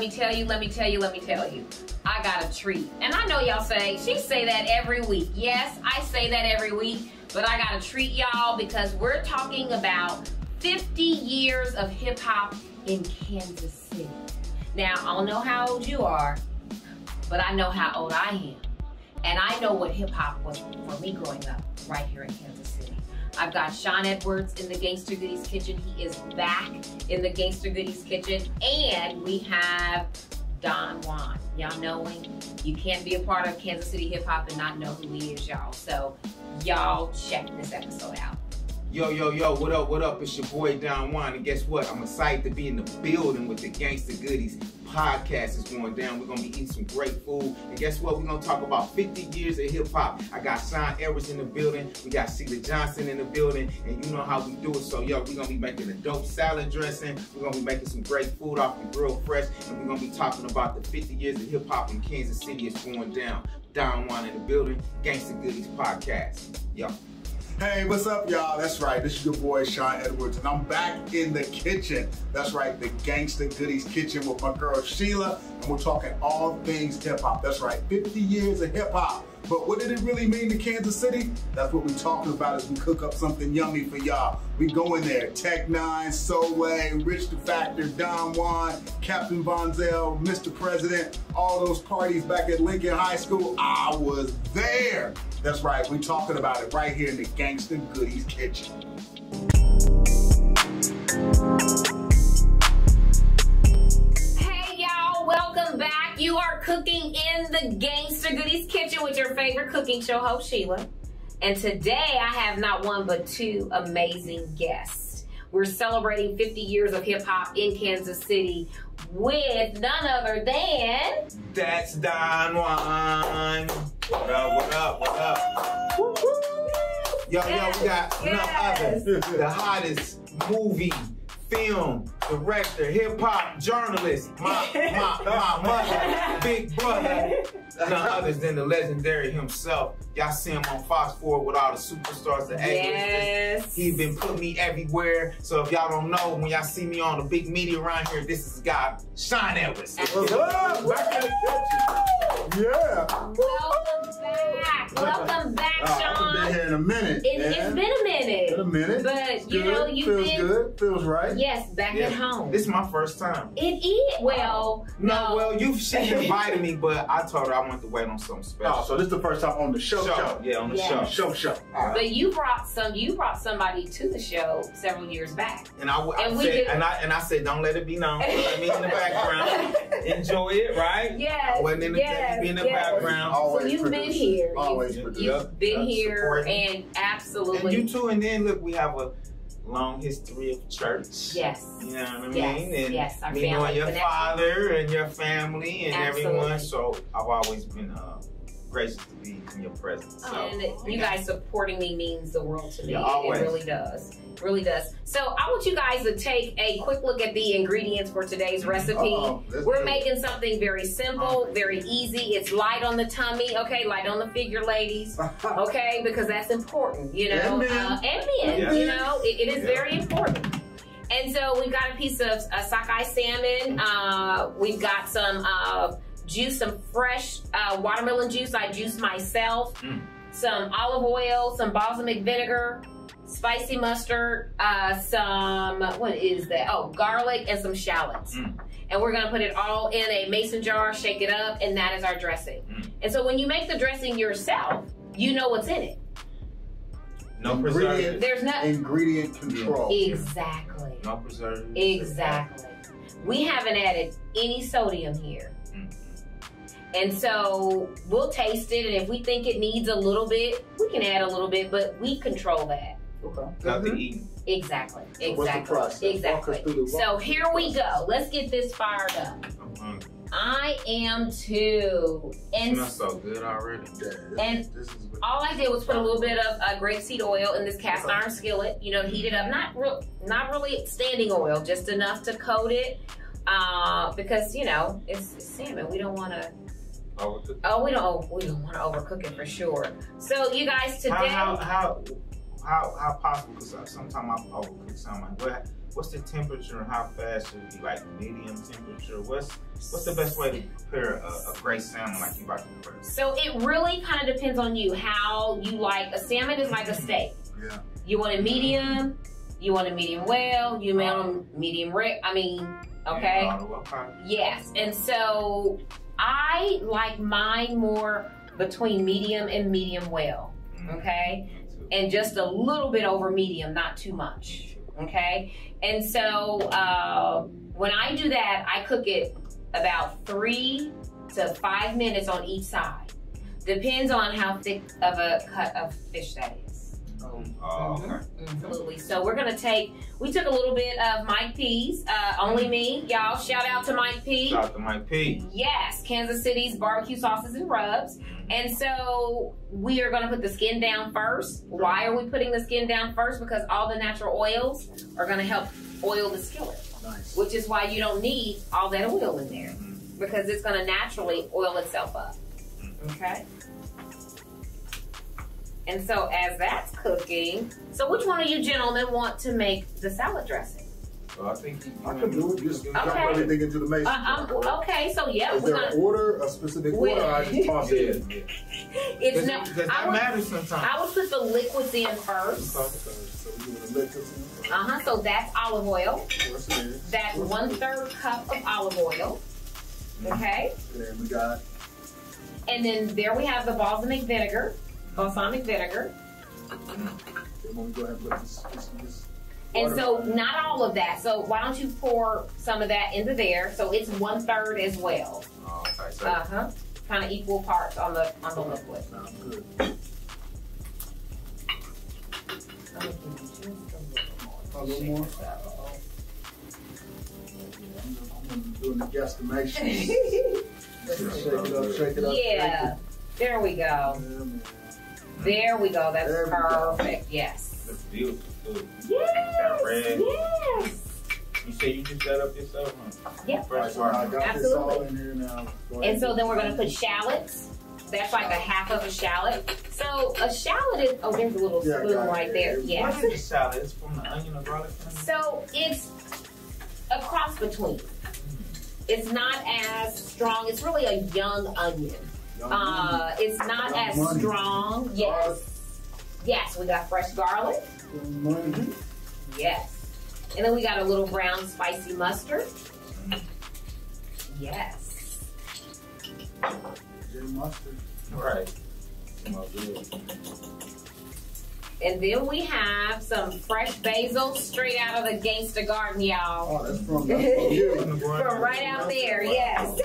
Let me tell you, let me tell you, let me tell you. I got a treat. And I know y'all say, she say that every week. Yes, I say that every week, but I got a treat y'all because we're talking about 50 years of hip hop in Kansas City. Now, I don't know how old you are, but I know how old I am. And I know what hip hop was for me growing up right here in Kansas. I've got Shawn Edwards in the Gangsta Goodies Kitchen. He is back in the Gangsta Goodies Kitchen. And we have Don Juan. Y'all know him. You can't be a part of Kansas City hip hop and not know who he is, y'all. So y'all check this episode out. Yo, yo, yo, what up, what up? It's your boy Don Juan, and guess what? I'm excited to be in the building with the Gangsta Goodies podcast is going down. We're gonna be eating some great food, and guess what? We're gonna talk about 50 years of hip hop. I got Shawn Edwards in the building, we got Sheila Johnson in the building, and you know how we do it. So, yo, we're gonna be making a dope salad dressing. We're gonna be making some great food off the grill fresh, and we're gonna be talking about the 50 years of hip hop in Kansas City is going down. Don Juan in the building, Gangsta Goodies podcast. Yo. Hey, what's up, y'all? That's right. This is your boy Shawn Edwards, and I'm back in the kitchen. That's right, the Gangsta Goodies kitchen with my girl Sheila, and we're talking all things hip hop. That's right, 50 years of hip hop. But what did it really mean to Kansas City? That's what we're talking about as we cook up something yummy for y'all. We go in there, Tech N9ne, Soulway, Rich the Factor, Don Juan, Captain Von Zell, Mr. President, all those parties back at Lincoln High School. I was there. That's right, we're talking about it right here in the Gangsta Goodies kitchen. You are cooking in the Gangsta Goodies kitchen with your favorite cooking show host, Sheila. And today I have not one but two amazing guests. We're celebrating 50 years of hip hop in Kansas City with none other than That's Don Juan. What up, what up, what up? Yo, yo, we got Yes. none other. The hottest movie, film, director, hip hop, journalist, my, my, my mother, big brother. None others than the legendary himself. Y'all see him on Fox 4 with all the superstars, the A-listers. Yes. He's been putting me everywhere. So if y'all don't know, when y'all see me on the big media around here, this is the guy, Shawn Edwards. What's up? Back in the kitchen. Yeah. Welcome back. Welcome back, Uh, I haven't been here in a minute. It, it's been a minute. Been a minute. But, you Good. know, you've feels been- good. Feels right. Yes, back at home. This is my first time. It is. Well, No, well, you she invited me, but I told her I wanted to wait on something special. Oh, so this is the first time on the show show. Yeah, on the Yeah. show. Show show. All right. But you brought some. You brought somebody to the show several years back. And I, I And said, did- and I and I said, don't let it be known. Let me in the background, enjoy it, right? Yes. I wasn't in the, yes, be in the yes. background. So Always you've been here. Always You've, producing. you've been Uh, here, supporting. and And absolutely. you too. And then look, we have a long history of church. Yes. You know what I mean? Yes, and yes, our family knowing your connection. father and your family and Absolutely. everyone. So I've always been uh, gracious to be in your presence. So, and you guys supporting me means the world to me. Yeah, It- always. It really does. It really does. So I want you guys to take a quick look at the ingredients for today's recipe. Uh-oh, We're do it. making something very simple, very easy. It's light on the tummy, okay? Light on the figure, ladies. okay, because that's important, you know. And men. Uh, and men, Yeah. you know, it, it is Yeah. very important. And so we've got a piece of uh, sockeye salmon. Uh, we've got some uh, juice, some fresh uh, watermelon juice. I juice myself. Mm. Some olive oil, some balsamic vinegar, spicy mustard, uh, some what is that? Oh, garlic and some shallots. Mm. And we're gonna put it all in a mason jar, shake it up, and that is our dressing. Mm. And so when you make the dressing yourself, you know what's in it. no preservatives. There's not Ingredient control. exactly, No preservatives. exactly. We haven't added any sodium here. And so we'll taste it, and if we think it needs a little bit, we can add a little bit, but we control that. Okay. Nothing eating. Exactly. So Exactly. what's the process? Walk us Exactly. the- So here we go. Let's get this fired up. I'm hungry. I am too. And smells so good already. Yeah, this, And- this is what- all I did was put a little bit of uh, grapeseed oil in this cast iron skillet. You know, heat it up. Not real, not really standing oil, just enough to coat it. Uh, because you know it's, it's salmon. We don't want to. Overcooked. Oh, we don't. Oh, we don't want to overcook it for sure. So you guys today. How, how, how, how, how possible? Because sometimes I overcook something. What, what's the temperature and how fast should it be? Like medium temperature? What's what's the best way to prepare a, a great salmon like you about to prepare? So it really kind of depends on you how you like a salmon is like a steak. Yeah. You want a medium, you want a medium well, you want a medium rare. I mean, okay. Yes, and so I like mine more between medium and medium well, Mm, okay? And just a little bit over medium, not too much, okay? And so uh, when I do that, I cook it about three to five minutes on each side. Depends on how thick of a cut of fish that is. Oh, mm-hmm. okay. Mm-hmm. Absolutely. So we're gonna take. We took a little bit of Mike P's. Uh, only mm-hmm. me, y'all. Shout out to Mike P. Shout out to Mike P. Yes, Kansas City's barbecue sauces and rubs. And so we are going to put the skin down first. Why are we putting the skin down first? Because all the natural oils are going to help oil the skillet, Nice. which is why you don't need all that oil in there because it's going to naturally oil itself up. Okay. And so as that's cooking, so which one of you gentlemen want to make the salad dressing? So I think you, I could do it. Just you- drop Okay. everything into the mason. Uh, um, okay, so yeah, Is we're there gonna. order, a specific We- order, or I just toss it in? yeah. It's not. it- I that would, matter sometimes? I would put the liquids in first. So so we do the liquids in. Uh huh. So that's olive oil. Of course it is. That's one third cup of olive oil. Okay. And then we got And then there we have the balsamic vinegar, balsamic vinegar. then when we go ahead and so not all of that. So why don't you pour some of that into there? So it's one third as well. Oh, okay. So, Uh huh. Kind of equal parts on the on the liquid. Sounds good. I'm gonna give you just a little more. A little more. Shake this up. I'm, I'm doing the guesstimation. shake it up, shake it up. Yeah. There we go. Yeah, man. There we go. That's There we go. perfect. Yes. that's beautiful food. Yes. Yes. You say you just set up yourself, huh? Yep. Fresh All right, I water. got this all Absolutely. in here now. And so then we're gonna put shallots. That's like a half of a shallot. So a shallot is oh there's a little Yeah, spoon got it. right there. What Yes. is the salad? It's from the onion or garlic. family? So it's a cross between. It's not as strong. It's really a young onion. Young Uh, it's not as money. strong. Yes. Yes, we got fresh garlic. money. Money. Yes. And then we got a little brown spicy mustard. Yes. Mustard. Right. Smell good. And then we have some fresh basil straight out of the gangster garden, y'all. Oh, that's from, that's from you. From the garden. From right out there, yes.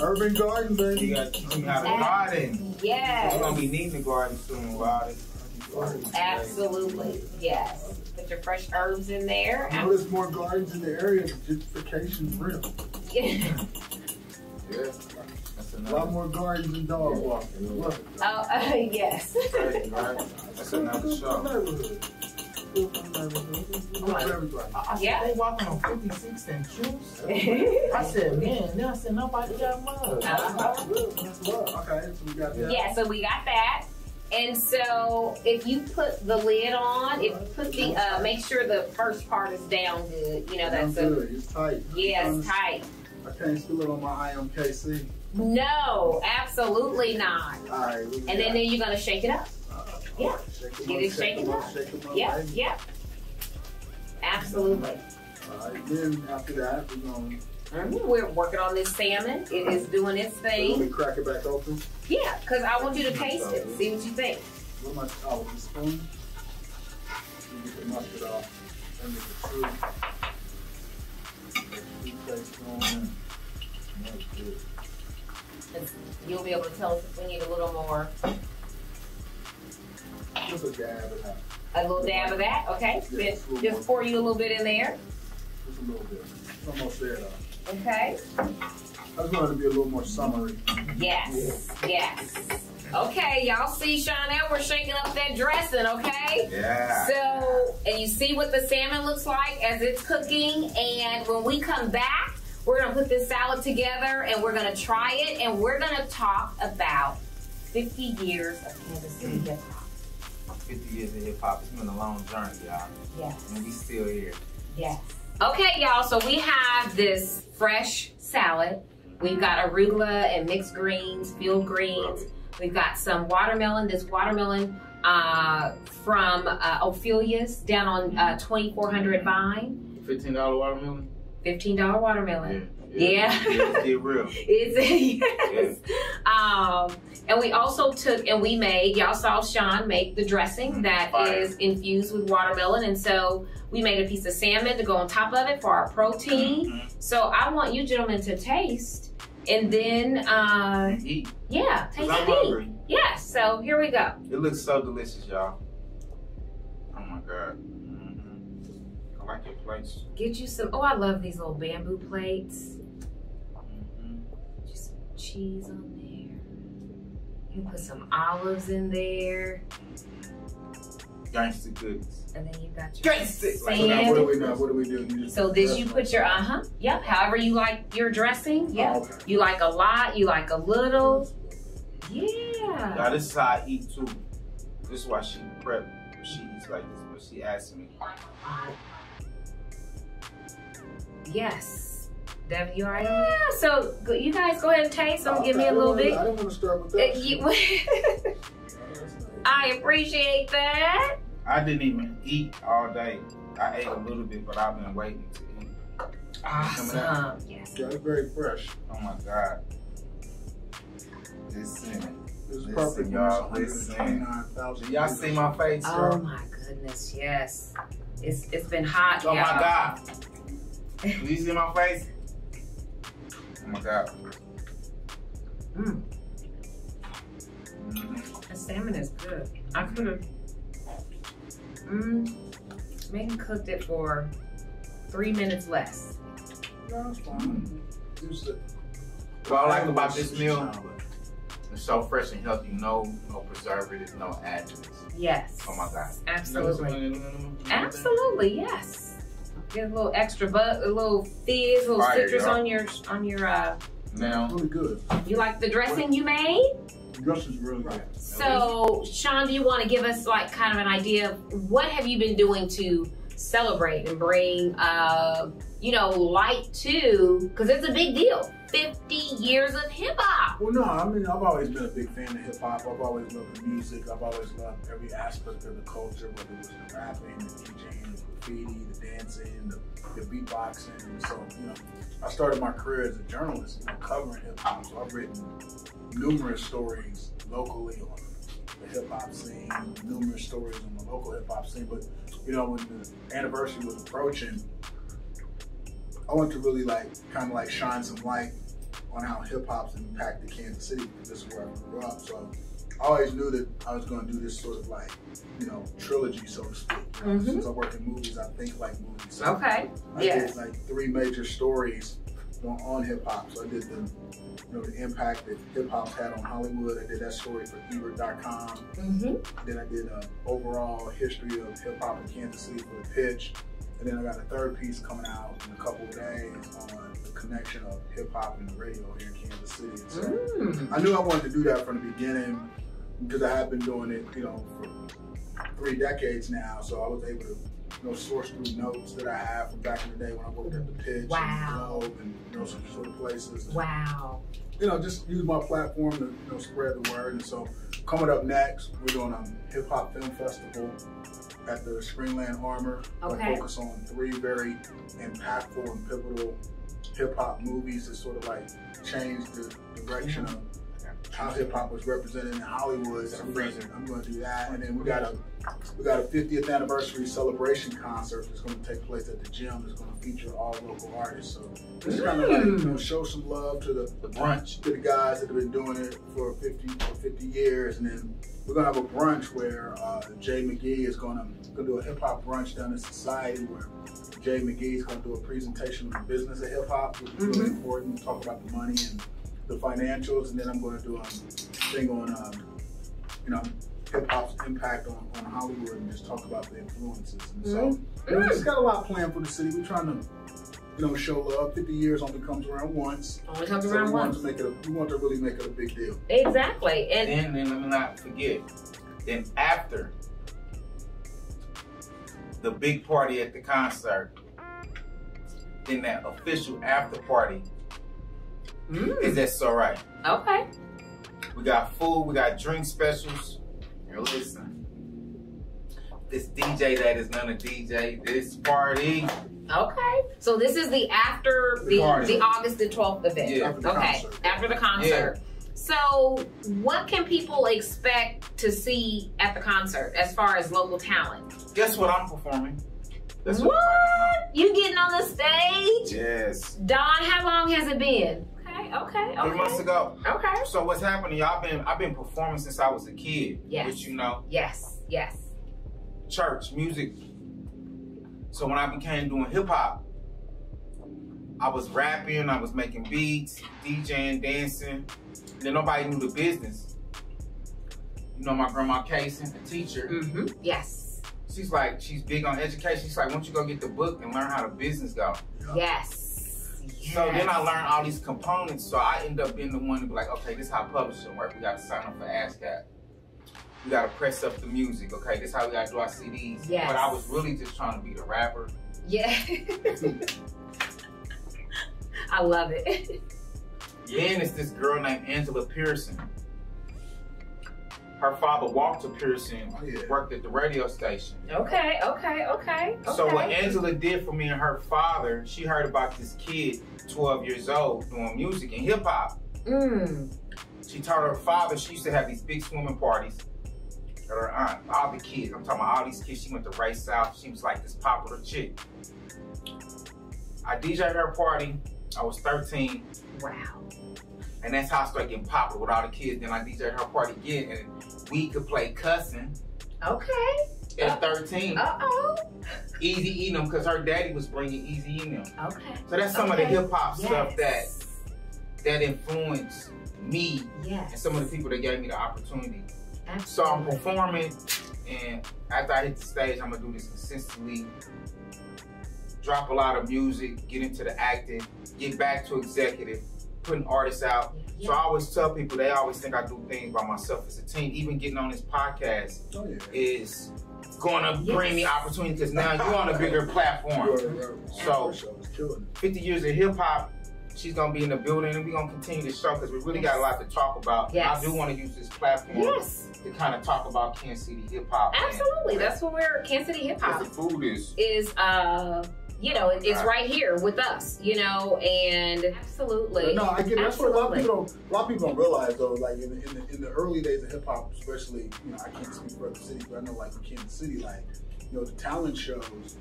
Urban Garden, baby. You baby. got to teach me how to garden. We're gonna be needing the garden soon, Wilder. Absolutely. Yes. Put your fresh herbs in there. I know there's more gardens in the area, but gentrification's real. Yeah. Yeah. That's A lot more gardens and dog walking. Oh, uh, yes. Right, right. That's another show. Neighborhood. Good for the neighborhood. Good for everybody. I said, Yeah. they walking on 56 and juice. I said, man, then I said, nobody got mud. That's love. Okay, so we got that. Yeah, so we got that. And so if you put the lid on, if you put the, uh, make sure the first part is down good. You know, that's Sounds a, good. It's tight. yeah, it's tight. I can't steal it on my IMKC. No, absolutely not. All right. And then, then you're gonna shake it up. Uh, yeah. Shake Get it shake shaken up. Shake them up, Yep, baby. yep. Absolutely. All right. Then after that, we're gonna Mhm, We're working on this salmon. It is doing its thing. let thing. me crack it back open. Yeah, because I want you to taste it. See what you think. Oh, with the spoon. Get the mustard off. Then get the fruit. Toothpaste on. That's good. It's- You'll be able to tell us if we need a little more, Just a dab of that. a little dab of that. Okay, just, just pour you a little bit in there. Just a little bit. It's almost there though. Okay. I just wanted to be a little more summery. Yes, yes. Okay, y'all see Chanel, we're shaking up that dressing, okay? Yeah. So, and you see what the salmon looks like as it's cooking. And when we come back, we're gonna put this salad together and we're gonna try it and we're gonna talk about 50 years of Kansas City hip hop. 50 years of hip hop. It's been a long journey, y'all. Yes, And we still here. yes. Okay, y'all, so we have this fresh salad. We've got arugula and mixed greens, field greens. We've got some watermelon. This watermelon uh, from uh, Ophelia's down on uh, 2400 Vine. Fifteen dollar watermelon. $15 watermelon. Yeah. Let's get real. It's yes. Um, and we also took and we made y'all saw Shawn make the dressing that is Fire. infused with watermelon, and so we made a piece of salmon to go on top of it for our protein. Mhm. So I want you gentlemen to taste, and then uh, Eat. yeah, taste I'm and eat. hungry. Yes. So here we go. It looks so delicious, y'all. Oh my god. I like your place. Get you some. Oh, I love these little bamboo plates. Mhm. Just some cheese on there. You can put some olives in there, Gangsta goodies. and then you got your Gangsta. So now what do we now? What do we do? You So this you put your uh huh. Yep. However you like your dressing. Yep. Oh, okay. You like a lot. You like a little. Now Yeah. this is how I eat too. This is why she prep. She eats like this, but she asked me. Yes. Devin, you alright? Yeah. So go- you guys go ahead and taste them. Give me a little I bit. I didn't want to start with Uh, that. I appreciate that. I didn't even eat all day. I ate a little bit, but I've been waiting to eat. Some of that. Awesome. Yes. Yeah, it's very fresh. Oh my god. Listen. This is Listen, perfect. y'all, It's listen. 129,000 Y'all see my face, Oh girl? my goodness. Yes. It's it's been hot. Oh my god. Do you see my face? Oh my god. Mm, Mhm. the salmon is good. I could have. Mm, maybe cooked it for three minutes less. No, it's fine. It's the- What I like about this meal, it's so fresh and healthy. No, no preservatives, no additives. Yes. Oh my god. Absolutely. Absolutely, yes. Get a little extra but a little fizz, a little Fire, citrus on your on your uh Now, Really good. you like the dressing you made? The dressing's really good. So Shawn, do you want to give us like kind of an idea of what have you been doing to celebrate and bring uh you know light to because it's a big deal. 50 years of hip hop. Well, no, I mean, I've always been a big fan of hip hop. I've always loved the music. I've always loved every aspect of the culture, whether it was the rapping, the DJing, the graffiti, the dancing, the, the beatboxing. And so, you know, I started my career as a journalist, you know, covering hip hop. So I've written numerous stories locally on the hip hop scene, numerous stories on the local hip hop scene. But, you know, when the anniversary was approaching, I wanted to really like kind of like shine some light on how hip hop's impacted Kansas City because this is where I grew up. So I always knew that I was going to do this sort of like, you know, trilogy, so to speak. You know, Mhm. Since I work in movies, I think like movies. So Okay. I Yes. did like three major stories on, on hip hop. So I did the, you know, the impact that hip hop had on Hollywood. I did that story for Ebert.com. Mm-hmm. Then I did an overall history of hip hop in Kansas City for the pitch. And then I got a third piece coming out in a couple of days on the connection of hip hop and the radio here in Kansas City. So Mm. I knew I wanted to do that from the beginning because I have been doing it, you know, for three decades now. So I was able to, you know, source through notes that I have from back in the day when I worked at the pitch Wow. and the Globe and you know some sort of places. Wow. You know, just use my platform to you know spread the word. And so coming up next, we're doing a hip hop film festival at the Screenland Armour. Okay. focus on three very impactful and pivotal hip hop movies that sort of like changed the direction mm-hmm. of how hip hop was represented in Hollywood. So I'm gonna, I'm gonna do that, and then we got a we got a 50th anniversary celebration concert that's gonna take place at the Gem. That's gonna feature all local artists. So just kind of like you know show some love to the the brunch. to the guys that have been doing it for 50 for 50 years, and then we're gonna have a brunch where uh, Jay McGee is gonna gonna do a hip hop brunch down in Society where Jay McGee is gonna do a presentation on the business of hip hop, which is really Mhm. important. Talk about the money and the financials, and then I'm gonna do a thing on um, you know hip hop's impact on, on Hollywood and just talk about the influences. And so you know, we just got a lot planned for the city. We're trying to you know show love. 50 years only comes around once. Only comes So around we want once. to make it. A, we want to really make it a big deal. Exactly. And Then, then let me not forget. Then after the big party at the concert, then that official after party Mm, is at So Right. okay. We got food, we got drink specials. And listen, this DJ that is none of DJ, this party. Okay. So this is the after the, Party. the August the 12th event. Yeah. After the okay. concert. After the concert. So what can people expect to see at the concert as far as local talent? Guess what I'm performing? That's what? what You getting on the stage? Yes. Don, how long has it been? Okay, okay, Three months ago. Okay. So what's happening? Y'all been I've been performing since I was a kid. Yes. Which you know, Yes, yes. church, music. So when I became doing hip hop, I was rapping, I was making beats, DJing, dancing. And then nobody knew the business. You know my grandma Casey, the teacher. Mm-hmm. Yes. She's like, she's big on education. She's like, why don't you go get the book and learn how the business go? Yes. So then I learned all these components. So I end up being the one to be like, okay, this is how publishing work. We got to sign up for ASCAP. We got to press up the music. Okay, this is how we got to do our CDs. Yes. But I was really just trying to be the rapper. Yeah. I love it. Then it's this girl named Angela Pearson. Her father, Walter Pearson, Oh, yeah. worked at the radio station. Okay, okay, okay. So what. Angela did for me and her father, she heard about this kid, 12 years old, doing music and hip hop. Mm. She told her father she used to have these big swimming parties at her aunt, all the kids. I'm talking about all these kids. She went to Race South. She was like this popular chick. I DJ'd her party. I was 13, Wow. and that's how I started getting popular with all the kids. Then I DJ'd her party again, and we could play cussing Okay. at 13. Uh oh. Easy eating them because her daddy was bringing Easy eating them. Okay. So that's some of the hip hop stuff that that influenced me Yes. and some of the people that gave me the opportunity. So I'm performing, and after I hit the stage, I'm gonna do this consistently. Drop a lot of music, get into the acting, get back to executive, putting artists out. Yeah. So I always tell people they always think I do things by myself as a team. Even getting on this podcast Oh yeah. is gonna Yes. bring me opportunity because now you're on a bigger platform. So- show was killing it. 50 years of hip hop, she's gonna be in the building, and we're gonna continue the show because we really got a lot to talk about. Yes. I do want to use this platform Yes. to kind of talk about Kansas City hip hop. and- Absolutely. That's what we're Kansas City Hip Hop the food is. is. Uh, you know, it's Right. right here with us. You know, and absolutely. No, I get it. That's what a lot of people don't. A lot of people don't realize though. Like in the, in the, in the early days of hip hop, especially, you know, I can't speak for other cities, but I know like in Kansas City, like you know, the talent shows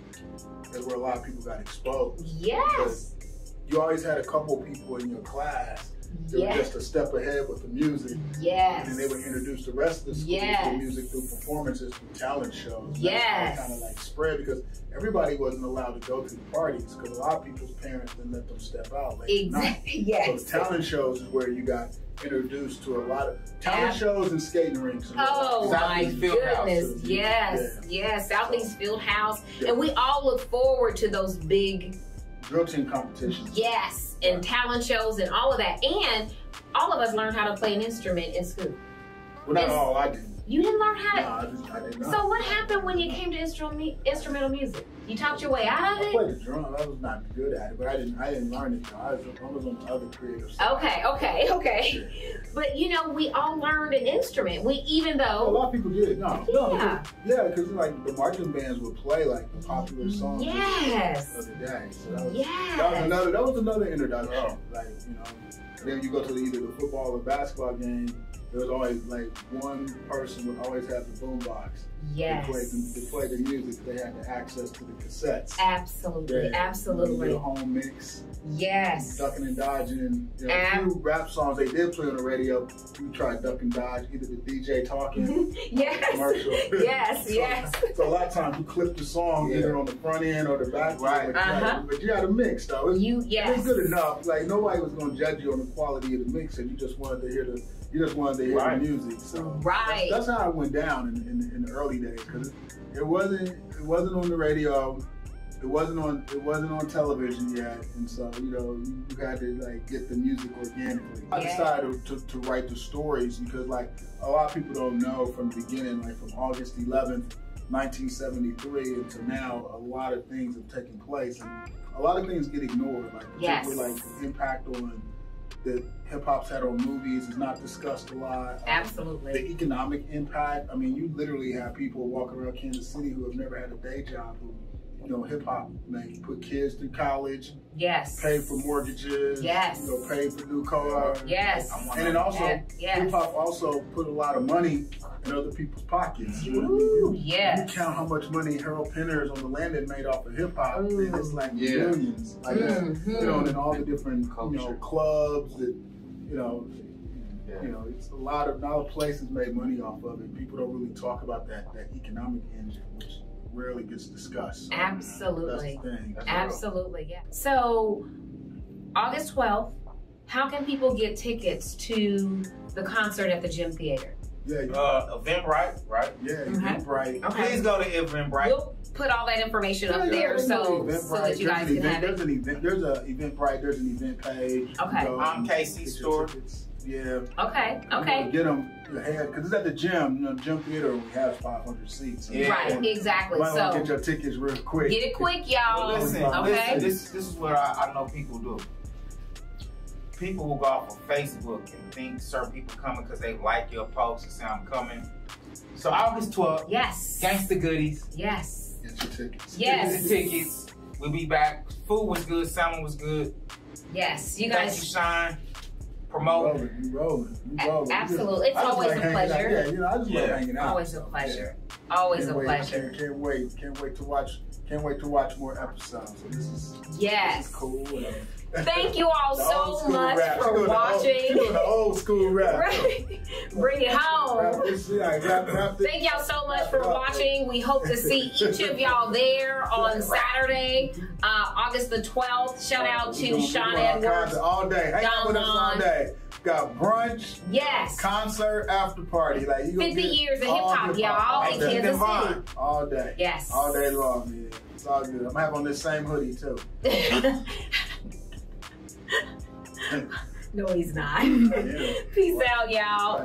is where a lot of people got exposed. Yes. You always had a couple people in your class that were just a step ahead with the music, Yes. and then they would introduce the rest of the school to Yes. the music through performances, through talent shows. Yes. kind of like spread because everybody wasn't allowed to go to the parties because a lot of people's parents didn't let them step out late at night. Exactly. Yes. So the talent shows is where you got introduced to a lot of talent Ab- shows and skating rinks. And Oh my Southeast goodness. Yes. Yeah. Yes. Southeast Field House. Yeah. And we all look forward to those big drill team competitions. yes and talent shows and all of that. And all of us learned how to play an instrument in school. Well, not It's- all I did. You didn't learn how No, to. I, just, I did not. So what happened when you came to instrumental music? You talked your way out of it. I played the drum. I was not good at it, but I didn't. I didn't learn it. I was, I was on the other creative side. Okay, okay, okay. But you know, we all learned an instrument. We even though A lot of people did. No, no, Yeah. because, yeah, because like the marching bands would play like the popular songs Yes. of the day. So that was, Yes. that was another. That was another introduction. Oh, like you know, then you go to the, either the football or basketball game. There was always like one person would always have the boombox. Yes. They played the, they played the music. They had the access to the cassettes. Absolutely, Yeah. absolutely. You know, home mix, Yes. ducking and dodging. You know, a few rap songs they did play on the radio. You tried duck and dodge, either the DJ talking, yes. commercial. Yes, So- yes. So a lot of times you clip the song Yeah. either on the front end or the back end. Right. But, you gotta- Uh-huh. but you got to mix though. It's, You yes. it's good enough. Like nobody was gonna judge you on the quality of the mix, and you just wanted to hear the you just wanted to hear Right. the music. So Right. that's, that's how it went down in, in, in the early days because it wasn't it wasn't on the radio. It wasn't on it wasn't on television yet, and so you know you, you had to like get the music organically. I decided to, to write the stories because like a lot of people don't know from the beginning, like from August 11th, 1973 until now, a lot of things have taken place, and a lot of things get ignored. Like Yes. like the impact on that hip hop's had on movies is not discussed a lot. Um, Absolutely. the economic impact. I mean, you literally have people walking around Kansas City who have never had a day job who, you know, hip hop may put kids through college, Yes. pay for mortgages, Yes. you know, pay for new cars. Yes. And then also, yes. hip hop also put a lot of money in other people's pockets. You, know, Ooh, you- yes. you count how much money Harold Pener's on the Landing made off of hip hop, and it's like Yeah. millions. Like that. Mhm. You know, and then all the different you know clubs that you know Yeah. you know, it's a lot of a lot places made money off of it. People don't really talk about that that economic engine, which rarely gets discussed. So Absolutely. That's the thing. That's. Absolutely, yeah. So, August 12th, how can people get tickets to the concert at the Gem Theater? Yeah, you- Uh, Eventbrite, right? yeah, Okay. Eventbrite. Okay. Please go to Eventbrite. We'll put all that information Yeah, up yeah, there so, so that you There's guys can event, have it. There's an event. There's a Eventbrite. There's an event page. Okay. go I'm and KC Store. tickets. Yeah. Okay, You okay. know, Get them ahead because it's at the Gem. You know, the Gem theater only has 500 seats. So Yeah. Right, exactly. You might want to get your tickets real quick. get it quick, y'all. Well, listen, okay? listen, this this is what I, I know people do. People will go off of Facebook and think certain people coming because they like your post and say I'm coming. So August 12th, Yes. Gangsta Goodies. Yes. Get your tickets. Yes. Get the tickets. We'll be back. Food was good. Salmon was good. Yes. You guys. Thank you, guys. Shine. You Promote. rolling, you rolling, you A- rolling. absolutely. It's always like a hanging out. pleasure. Yeah, you know, I just love Yeah. hanging out. Always a pleasure. Always Can't a wait, pleasure. Can't, can't wait. Can't wait to watch. Can't wait to watch more episodes. So this is Yes. this is cool. Thank you all so much rap. For doing the old- she watching. doing the old school rap. Right. Bring it home. this- yeah, rap- rap this- Thank y'all so much for watching. We hope to see each of y'all there on Saturday, uh, August the 12th. Shout out to Shawn Edwards. all day. Hang out with us all day. Got brunch, Yes. concert, after party. Like you 50 years of hip-hop, hip-hop y'all, all in day. Kansas. City. All day. Yes. All day long, man. It's all good. I'm gonna have on this same hoodie too. no, he's not. Peace out, y'all.